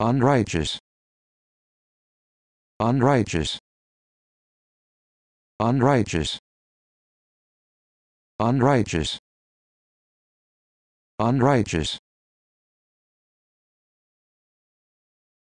unrighteous. Unrighteous. Unrighteous. Unrighteous. Unrighteous.